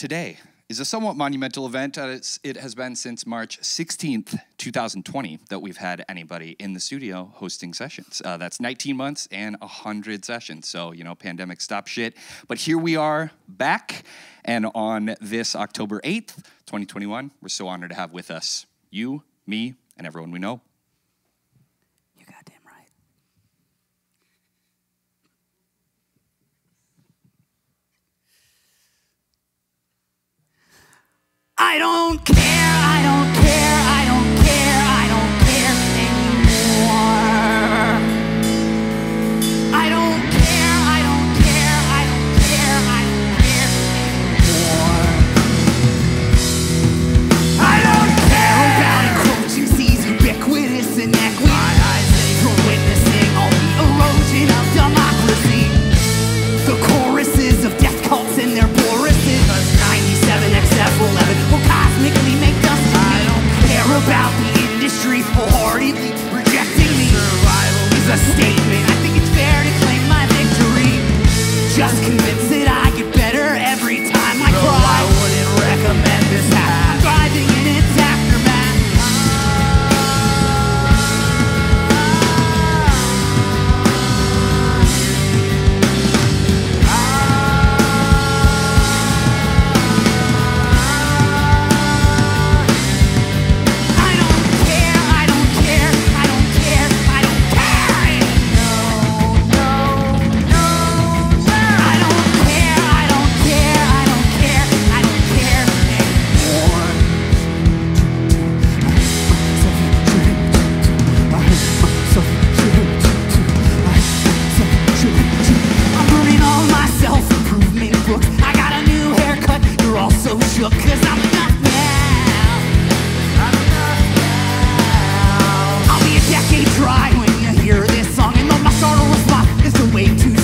Today is a somewhat monumental event. It's- it has been since March 16th, 2020, that we've had anybody in the studio hosting sessions. Uh, that's 19 months and 100 sessions. So, you know, pandemic stop shit. But here we are back. And on this October 8th, 2021, we're so honored to have with us you, me, and everyone we know. You goddamn right. I don't care, I don't care, all so shook 'cause I'm enough now. I'll be a decade dry when you hear this song, and my startle response is the way too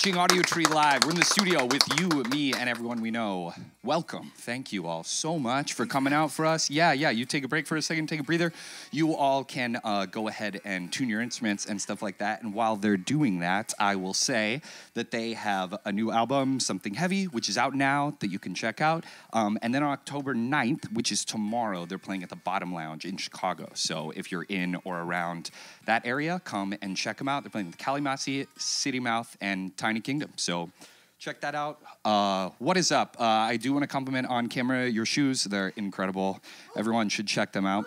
watching Audiotree Live. We're in the studio with you, me, and everyone we know. Welcome. Thank you all so much for coming out for us. Yeah, yeah, you take a break for a second, take a breather. You all can uh, go ahead and tune your instruments and stuff like that. And while they're doing that, I will say that they have a new album, Something Heavy, which is out now that you can check out. Um, and then on October 9th, which is tomorrow, they're playing at the Bottom Lounge in Chicago. So if you're in or around that area, come and check them out. They're playing with Kali Masi, City Mouth, and Tiny Kingdom. So check that out. Uh, what is up? Uh, I do want to compliment on camera your shoes. They're incredible. Everyone should check them out.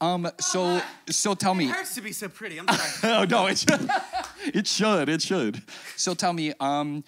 Um, so, so tell me. It hurts to be so pretty. I'm sorry. oh no, it should. it should. It should. So tell me, um,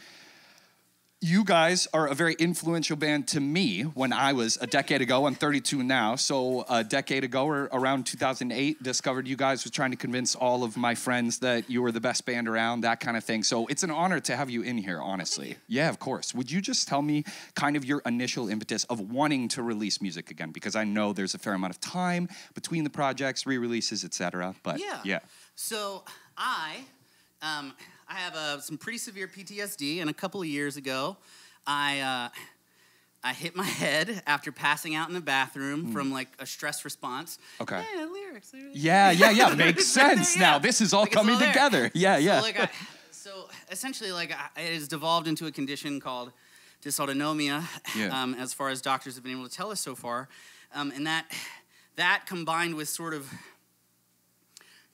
you guys are a very influential band to me when I was a decade ago. I'm 32 now. So a decade ago, or around 2008, discovered you guys was trying to convince all of my friends that you were the best band around, that kind of thing. So it's an honor to have you in here, honestly. Yeah, of course. Would you just tell me kind of your initial impetus of wanting to release music again? Because I know there's a fair amount of time between the projects, re-releases, etc. But yeah. yeah. So I, um, I have uh, some pretty severe PTSD, and a couple of years ago, I. Uh, I hit my head after passing out in the bathroom from like a stress response. Okay. Yeah, lyrics. lyrics. Yeah, yeah, yeah. Makes It's right there, sense yeah. now. This is all Like, coming all together. Yeah, yeah. So, like, I, so essentially, like, I, it has devolved into a condition called dysautonomia, Yeah. um, as far as doctors have been able to tell us so far, um, and that that combined with sort of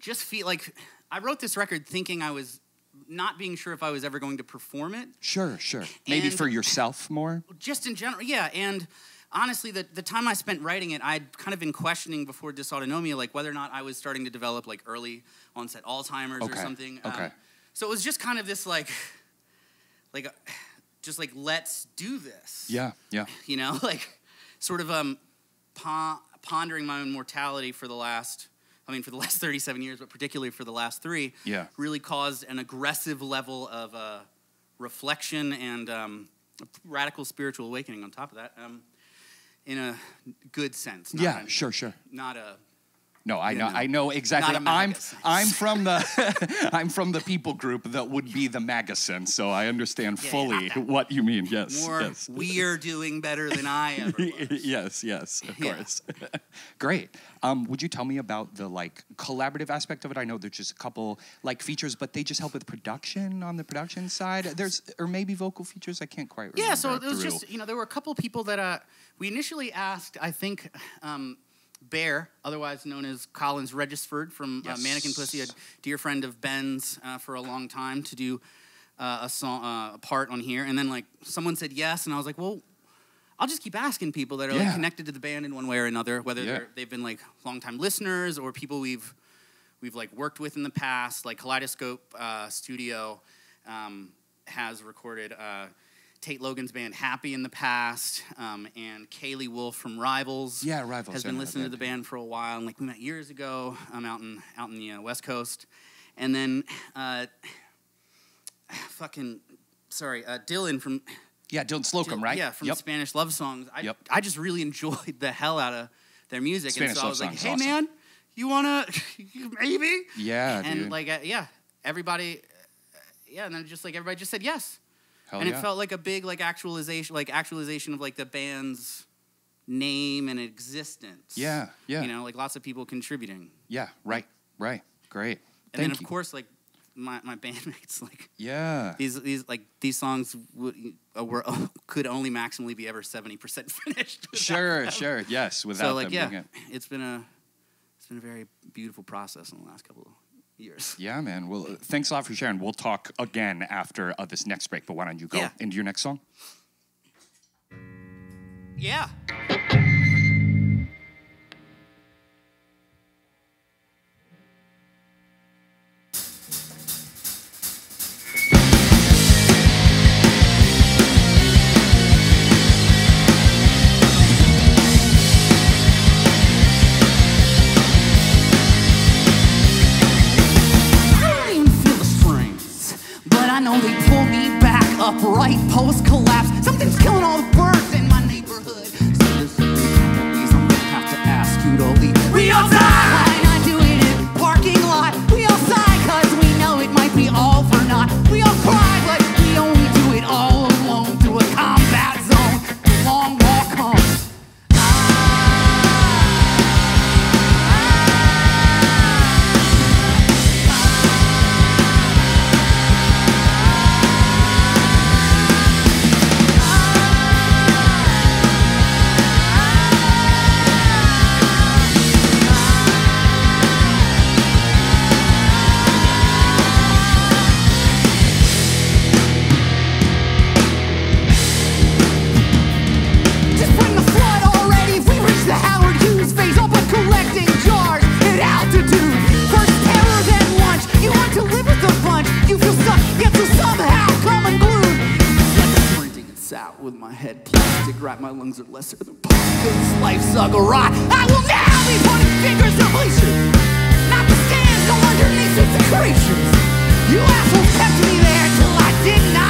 just feel like I wrote this record thinking I was not being sure if I was ever going to perform it, Sure, sure. Maybe And- for yourself more. just in general, yeah. And honestly, the, the time I spent writing it, I'd kind of been questioning before dysautonomia, like whether or not I was starting to develop like early onset Alzheimer's Okay, or something. Um, okay. so it was just kind of this like, like, uh, just like let's do this. Yeah, yeah. You know, like sort of um, pon- pondering my own mortality for the last. I mean, for the last 37 years, but particularly for the last three, Yeah. really caused an aggressive level of uh, reflection and um, radical spiritual awakening on top of that, um, in a good sense. Not Yeah, a, sure, sure. Not a. No, I know, I know exactly. I'm, I'm from the, I'm from the people group that would be the MAGA sense, so I understand Yeah, fully that. what you mean. Yes, More yes. we are doing better than I ever was. yes, yes, of Yeah. course. Great. Um, would you tell me about the like collaborative aspect of it? I know there's just a couple like features, but they just help with production on the production side. There's or maybe vocal features. I can't quite remember. Yeah, so it was through. just you know there were a couple people that uh, we initially asked. I think um, Bear, otherwise known as Colins Regisford from uh, Mannequin Pussy, a Yes. dear friend of Ben's uh, for a long time, to do uh, a song, uh, a part on here, and then like someone said yes, and I was like, well. I'll just keep asking people that are Yeah. like connected to the band in one way or another, whether Yeah. they're, they've been like longtime listeners or people we've we've like worked with in the past. Like Kaleidoscope uh, Studio um, has recorded uh, Tate Logan's band Happy in the past, um, and Kalie Wolfe from Rivals. Yeah, Rivals, has I been listening to the band. for a while, and like we met years ago. I'm out in out in the uh, West Coast, and then uh, fucking sorry, uh, Dylan from yeah, Dylan Slocum, right? yeah, from yep. Spanish love songs. I, Yep. I just really enjoyed the hell out of their music, Spanish and so I was like, "Hey, awesome. man, you wanna maybe?" Yeah, and dude. like, uh, yeah, everybody, uh, yeah, and then just like everybody just said yes, Hell and yeah. it felt like a big like actualization, like actualization of like the band's name and existence. Yeah, yeah. You know, like lots of people contributing, Yeah, right, right. Great. and Thank then of you. course like my my bandmates like. Yeah. These, these like these songs would, uh, were could only maximally be ever seventy percent finished. Sure, them. sure. Yes, without so like them yeah, it. it's been a it's been a very beautiful process in the last couple of years. Yeah, man. Well, uh, thanks a lot for sharing. We'll talk again after uh, this next break, but why don't you go Yeah. into your next song? Yeah. Upright post collapse. Head plastic, right? My lungs are lesser than Cause life's a garage. I will now be pointing fingers at bleachers. Not the stands, no underneath with the creatures. You assholes kept me there till I did not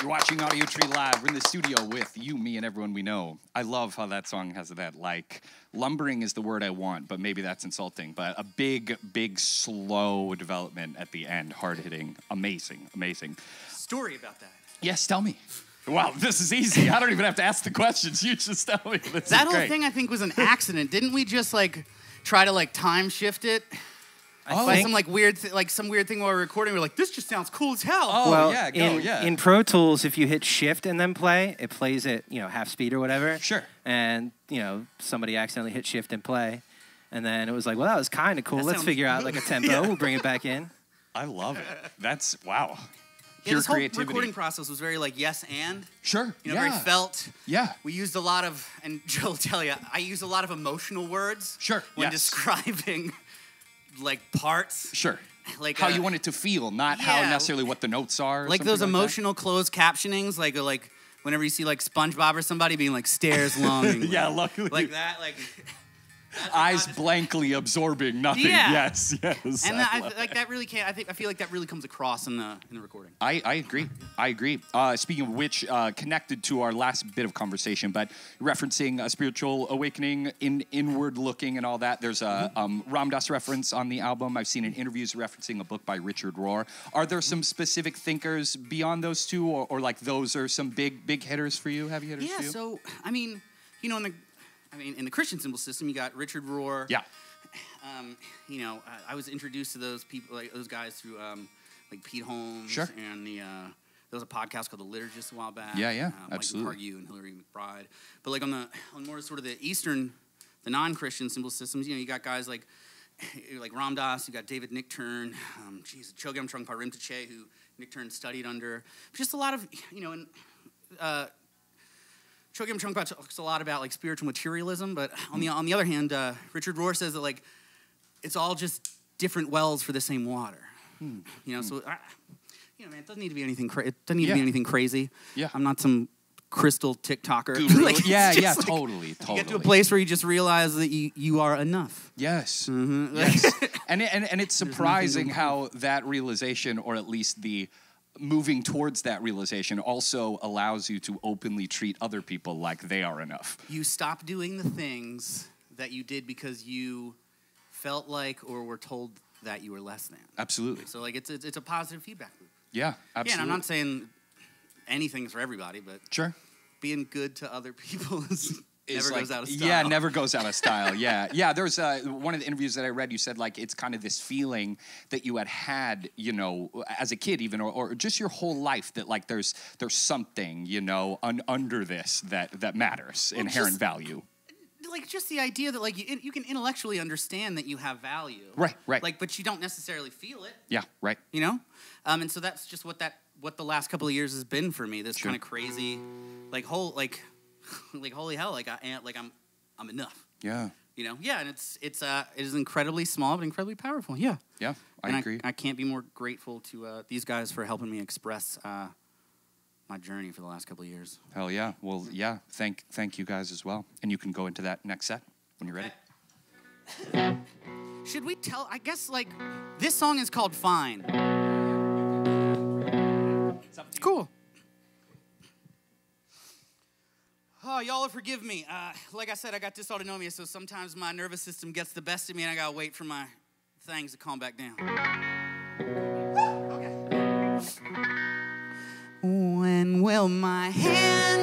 You're watching Audiotree Live. We're in the studio with you, me, and everyone we know. I love how that song has that, like, lumbering is the word I want, but maybe that's insulting. But a big, big, slow development at the end, hard hitting. Amazing, amazing. Story about that. Yes, tell me. Wow, this is easy. I don't even have to ask the questions. You just tell me. This That is whole great. thing, I think, was an accident. Didn't we just like try to like time shift it? Oh. By some like weird, th- like some weird thing while we we're recording. We are like, this just sounds cool as hell. Oh, well, yeah, go, in, yeah. in Pro Tools, if you hit Shift and then play, it plays at you know half speed or whatever. Sure. And you know somebody accidentally hit Shift and play, and then it was like, well, that was kind of cool. That Let's sounds figure out like a tempo. We'll bring it back in. I love it. That's, wow. Yeah, Pure this whole creativity. recording process was very like yes and. Sure. You know, yeah. very felt. Yeah. We used a lot of, and Joe will tell you, I use a lot of emotional words. Sure, When yes. describing like parts. Sure. Like how uh, you want it to feel, not how necessarily what the notes are. like those that. emotional closed captionings, like uh, like whenever you see like SpongeBob or somebody being like stares longingly. Yeah, luckily. Like that, like. Eyes blankly absorbing nothing. Yeah. Yes, yes. And I that, I, like that really can't. I think I feel like that really comes across in the in the recording. I, I agree. I agree. Uh, speaking of which, uh, connected to our last bit of conversation, but referencing a spiritual awakening, in inward looking, and all that. There's a um, Ram Dass reference on the album. I've seen in interviews referencing a book by Richard Rohr. Are there some specific thinkers beyond those two, or, or like those are some big big hitters for you? Heavy hitters Yeah. for you? So I mean, you know, in the I mean, in the Christian symbol system, you got Richard Rohr. yeah. Um, you know, I, I was introduced to those people, like those guys, through um, like Pete Holmes. Sure. And the uh, there was a podcast called The Liturgist a while back. Yeah, yeah, uh, absolutely. Michael McHargue and Hillary McBride. But like on the on more sort of the Eastern, the non-Christian symbol systems, you know, you got guys like like Ram Dass, you got David Nichtern, um, geez, Chogyam Trungpa Rinpoche, who Nichtern studied under. Just a lot of, you know, and uh, Chogyam Trungpa talks a lot about like spiritual materialism, but on the on the other hand, uh, Richard Rohr says that like it's all just different wells for the same water. Hmm. You know, so uh, you know, man, it doesn't need to be anything. Cra- it doesn't need to be anything crazy. Yeah. I'm not some crystal TikToker. Like, yeah, yeah, like- totally, totally. You get to a place where you just realize that you, you are enough. Yes. Mm-hmm. Yes. and, it- and and it's surprising how that realization, or at least the moving towards that realization, also allows you to openly treat other people like they are enough. You stop doing the things that you did because you felt like or were told that you were less than. Absolutely. So like it's it's, it's a positive feedback loop. Yeah. Yeah, Absolutely. and I'm not saying anything's for everybody, but Sure. being good to other people is Never like goes out of yeah, style. never goes out of style. Yeah, yeah. There's uh, one of the interviews that I read. You said like it's kind of this feeling that you had had, you know, as a kid, even or, or just your whole life that like there's there's something, you know, un- under this that that matters, inherent just- value. like just the idea that like you, you can intellectually understand that you have value Right, right. like but you don't necessarily feel it Yeah, right. you know um, and so that's just what that what the last couple of years has been for me this Sure. kind of crazy like whole like like holy hell like i am like i'm i'm enough Yeah, you know yeah and it's it's uh it is incredibly small but incredibly powerful yeah yeah. I and agree. I, can't be more grateful to uh, these guys for helping me express uh, my journey for the last couple of years Hell yeah. Well, yeah. Thank thank you guys as well. And you can go into that next set when you're ready. should we tell i guess like this song is called fine It's cool Oh, y'all will forgive me. Uh, like I said, I got dysautonomia, so sometimes my nervous system gets the best of me, and I gotta wait for my things to calm back down. When will my hands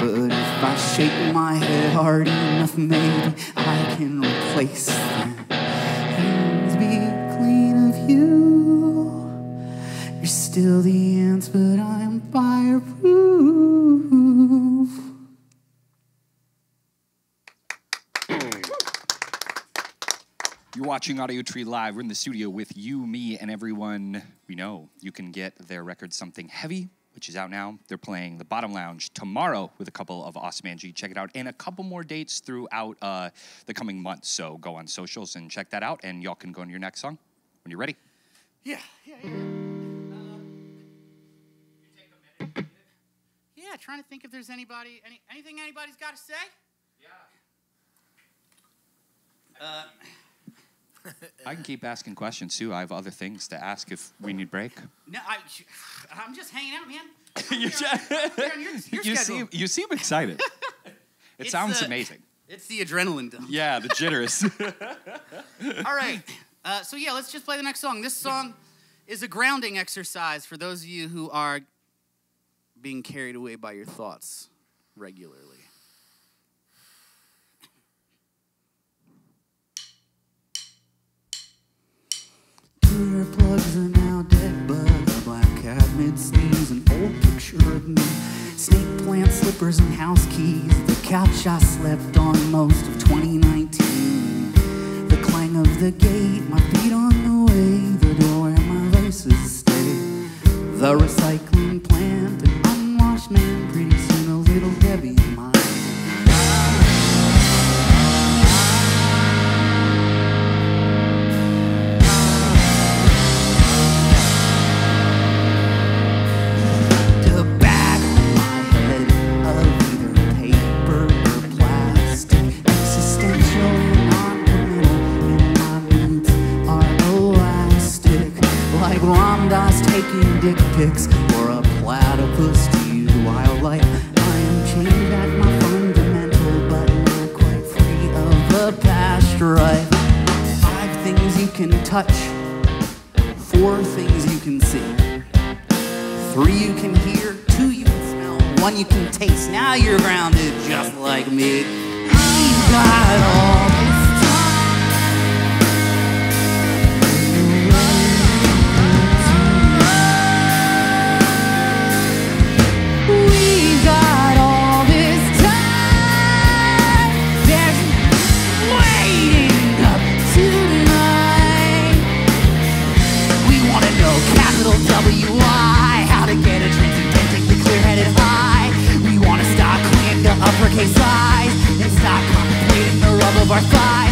But if I shake my head hard enough, maybe I can replace them. Hands be clean of you. You're still the ants, but I'm fireproof. You're watching Audiotree Live. We're in the studio with you, me, and everyone we know. You can get their record Something Heavy, which is out now. They're playing the Bottom Lounge tomorrow with a couple of Awesome Angie. Check it out. And a couple more dates throughout uh, the coming months. So go on socials and check that out. And y'all can go on your next song when you're ready. Yeah, yeah, yeah. Yeah, trying to think if there's anybody, any, anything anybody's got to say. I can keep asking questions too. I have other things to ask if we need break. No, I, I'm just hanging out, man. you, You're on your, your you seem you seem excited. It It's, sounds uh, amazing. It's the adrenaline dump. Yeah, the jitters. All right. Uh, so yeah, let's just play the next song. This song is a grounding exercise for those of you who are being carried away by your thoughts regularly. Earplugs are now dead, but a black cabinet sneeze an old picture of me. Snake plant slippers and house keys. The couch I slept on most of 2019. The clang of the gate, my feet on the way, the door where my laces stay. The recycling plant, an unwashed man. Pretty pics or a platypus to use wildlife. I am chained at my fundamental, but not quite free of the past right. Five things you can touch, four things you can see. Three you can hear, two you can smell, one you can taste. Now you're grounded just like me. We've got all eyes And stop contemplating the rub of our thighs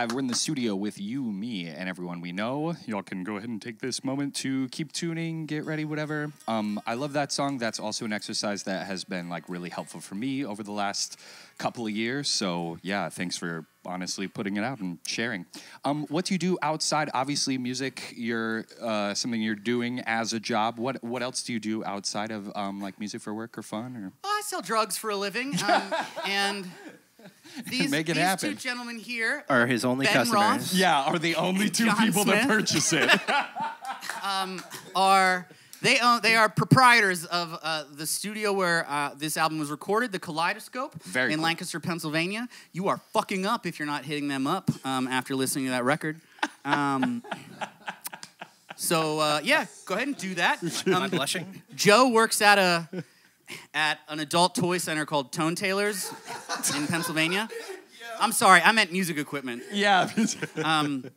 Live. We're in the studio with you, me, and everyone we know. Y'all can go ahead and take this moment to keep tuning, get ready, whatever. Um, I love that song. That's also an exercise that has been like really helpful for me over the last couple of years. So yeah, thanks for honestly putting it out and sharing. Um, what do you do outside? Obviously, music. You're uh, something you're doing as a job. What What else do you do outside of um, like music for work or fun or? Oh, I sell drugs for a living, um, and these, Make it these happen. two gentlemen here Are his only Ben customers. Roth. Yeah, are the only two John people that purchase it. are they own they are proprietors of uh, the studio where uh, this album was recorded, the Kaleidoscope Very in cool. Lancaster, Pennsylvania. You are fucking up if you're not hitting them up um, after listening to that record. Um, so uh, yeah, go ahead and do that. Am I Um, blushing? Joe works at a at an adult toy center called Tone Tailors in Pennsylvania. I'm sorry, I meant music equipment. Yeah. Um,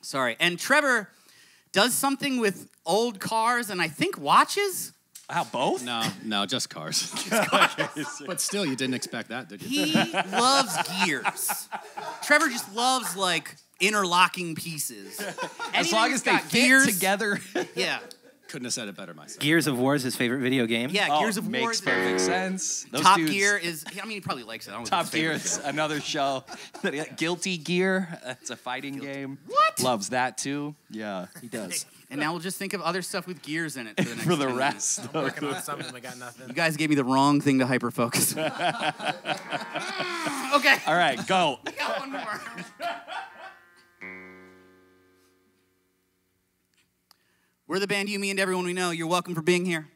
sorry. And Trevor does something with old cars and I think watches. wow, both? No, no, just cars. but still, you didn't expect that, did you? He loves gears. Trevor just loves like interlocking pieces. As long as they fit gears together. Yeah. Couldn't have said it better myself. Gears of War is his favorite video game. Yeah, Oh, Gears of War. makes perfect sense. Those Top dudes- Gear is, I mean, he probably likes it. I don't Top if it's Gear is show. another show. Guilty Gear. It's a fighting game. What? Loves that too. Yeah, he does. And now we'll just think of other stuff with gears in it for the, next For the 10 minutes. rest. Working on something, we got nothing. You guys gave me the wrong thing to hyper focus. okay. All right, go. Got one more. We're the band you, me, and everyone we know. You're welcome for being here.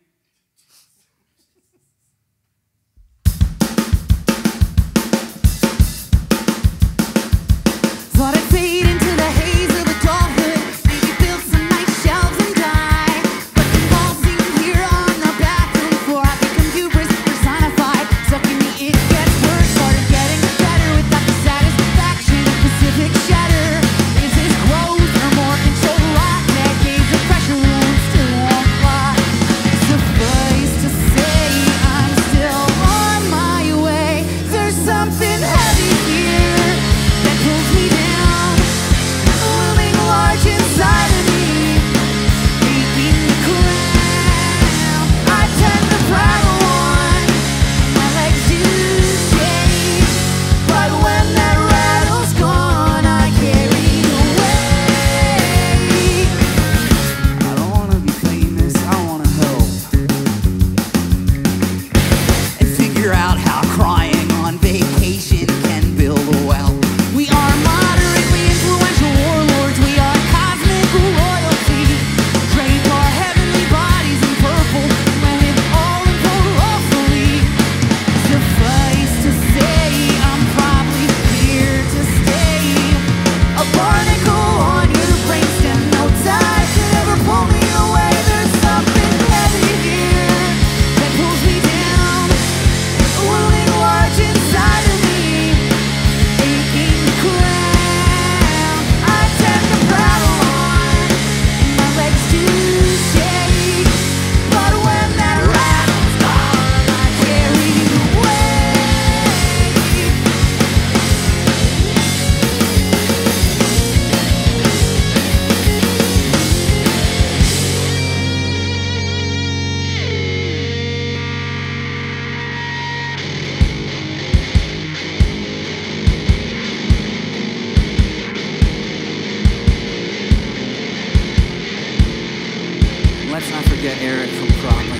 Forget Eric from Cropper.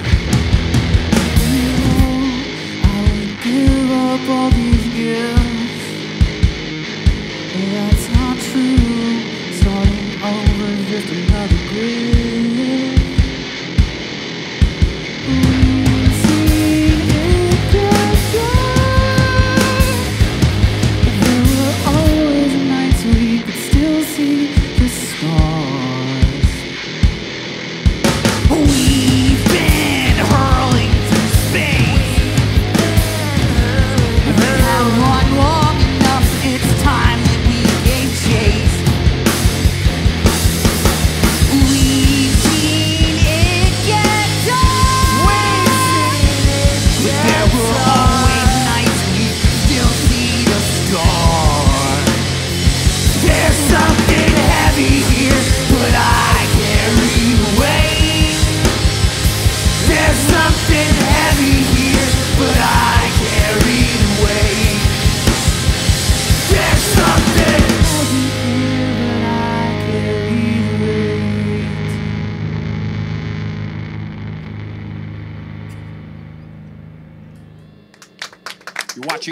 I would give up all these gifts. That's not true. Starting over just another grid.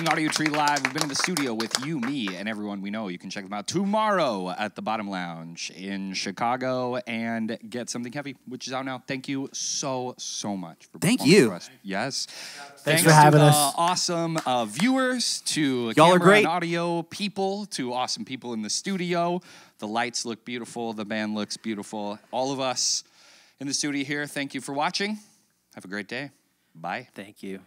You're Audiotree Live. We've been in the studio with you, me, and everyone we know. You can check them out tomorrow at the Bottom Lounge in Chicago and get something heavy, which is out now. Thank you so, so much for Thank performing you. for us. Yes. Thanks to for having the us. Awesome uh, viewers, to Y'all are great. and audio people, to awesome people in the studio. The lights look beautiful. The band looks beautiful. All of us in the studio here, thank you for watching. Have a great day. Bye. Thank you.